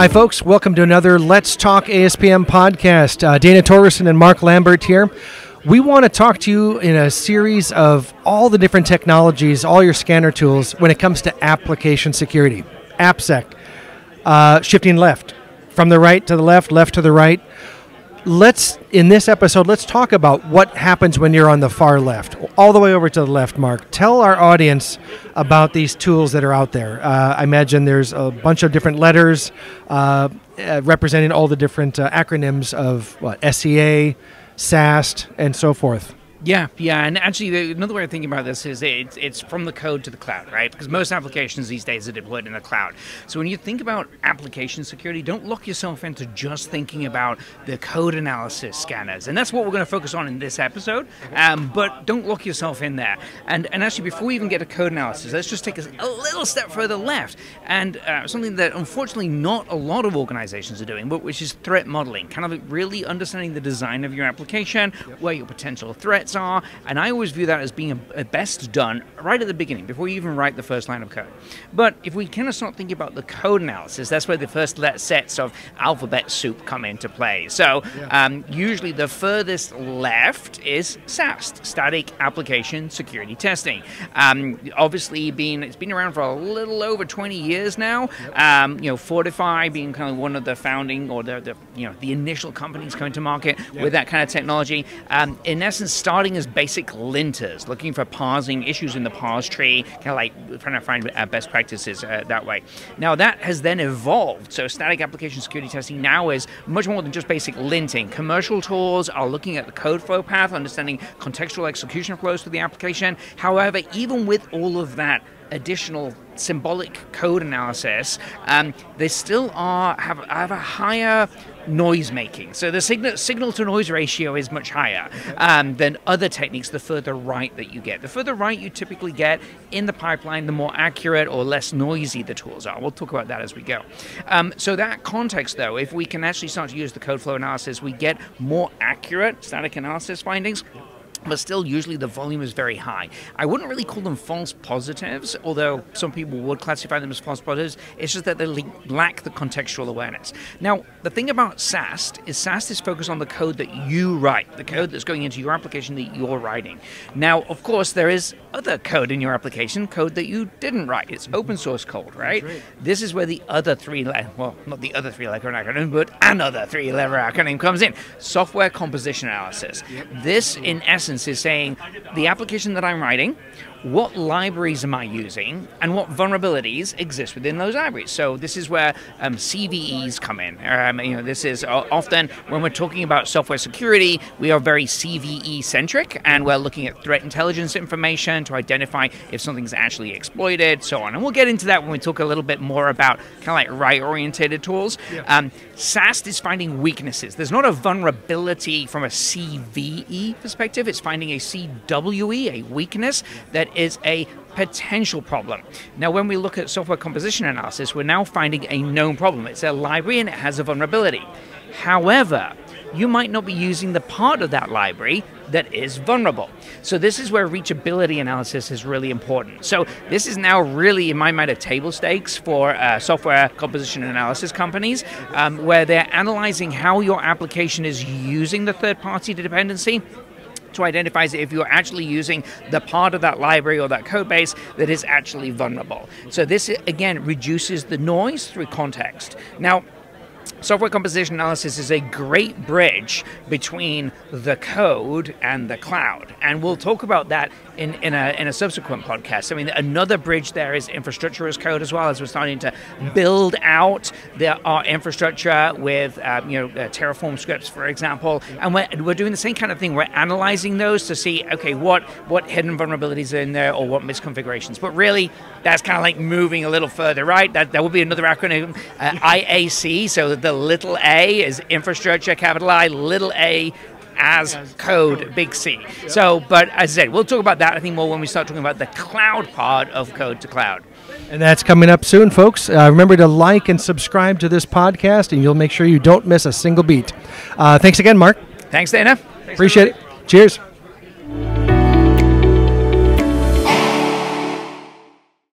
Hi, folks. Welcome to another Let's Talk ASPM podcast. Uh, Dana Torgerson and Mark Lambert here. We want to talk to you in a series of all the different technologies, all your scanner tools when it comes to application security. AppSec, uh, shifting left, from the right to the left, left to the right let's in this episode let's talk about what happens when you're on the far left all the way over to the left mark. Tell our audience about these tools that are out there. Uh, i imagine there's a bunch of different letters uh, uh, representing all the different uh, acronyms of what sea sast and so forth yeah, yeah, and actually, another way of thinking about this is it's, it's from the code to the cloud, right? Because most applications these days are deployed in the cloud. So when you think about application security, don't lock yourself into just thinking about the code analysis scanners, and that's what we're going to focus on in this episode. Um, but don't lock yourself in there. And and actually, before we even get to code analysis, let's just take a, a little step further left, and uh, something that unfortunately not a lot of organizations are doing, but which is threat modeling, kind of really understanding the design of your application, where your potential threats are, and I always view that as being a, a best done right at the beginning, before you even write the first line of code. But if we kind of start thinking about the code analysis, that's where the first sets of alphabet soup come into play. So yeah. um, usually the furthest left is SAST, Static Application Security Testing. Um, obviously, being it's been around for a little over 20 years now. Yep. Um, you know, Fortify being kind of one of the founding or the, the you know the initial companies coming to market yep. with that kind of technology. Um, in essence, starting starting as basic linters, looking for parsing issues in the parse tree, kind of like trying to find uh, best practices uh, that way. Now that has then evolved. So static application security testing now is much more than just basic linting. Commercial tools are looking at the code flow path, understanding contextual execution flows for the application. However, even with all of that additional symbolic code analysis, um, they still are have, have a higher noise making. So the signal signal to noise ratio is much higher um, than other techniques. The further right that you get, the further right you typically get in the pipeline, the more accurate or less noisy the tools are. We'll talk about that as we go. Um, so that context, though, if we can actually start to use the code flow analysis, we get more accurate static analysis findings but still usually the volume is very high. I wouldn't really call them false positives, although some people would classify them as false positives. It's just that they lack the contextual awareness. Now, the thing about SAST is SAST is focused on the code that you write, the code that's going into your application that you're writing. Now, of course, there is other code in your application, code that you didn't write. It's mm-hmm. open source code, right? right. This is where the other three, well, not the other three letter acronym, but another three letter acronym comes in. Software composition analysis. This, in essence, essence is saying the application that I'm writing, what libraries am I using, and what vulnerabilities exist within those libraries. So this is where um, CVEs come in. Um, you know, this is uh, often when we're talking about software security, we are very CVE centric, and we're looking at threat intelligence information to identify if something's actually exploited, so on. And we'll get into that when we talk a little bit more about kind of like right-oriented tools. Yeah. Um, SAST is finding weaknesses. There's not a vulnerability from a CVE perspective. It's finding a CWE, a weakness that is a potential problem. Now, when we look at software composition analysis, we're now finding a known problem. It's a library and it has a vulnerability. However, you might not be using the part of that library that is vulnerable. So this is where reachability analysis is really important. So this is now really, in my mind, a table stakes for uh, software composition analysis companies, um, where they're analyzing how your application is using the third-party dependency to identify if you're actually using the part of that library or that code base that is actually vulnerable. So this again reduces the noise through context. Now, Software composition analysis is a great bridge between the code and the cloud. And we'll talk about that in, in, a, in a subsequent podcast. I mean, another bridge there is infrastructure as code as well, as we're starting to build out the, our infrastructure with um, you know uh, Terraform scripts, for example. And we're, we're doing the same kind of thing. We're analyzing those to see, okay, what, what hidden vulnerabilities are in there or what misconfigurations. But really, that's kind of like moving a little further, right? That, that will be another acronym, uh, IAC. So the little a is infrastructure, capital I, little a as code, big C. So, but as I said, we'll talk about that I think more when we start talking about the cloud part of code to cloud. And that's coming up soon, folks. Uh, remember to like and subscribe to this podcast, and you'll make sure you don't miss a single beat. Uh, thanks again, Mark. Thanks, Dana. Thanks Appreciate it. Cheers.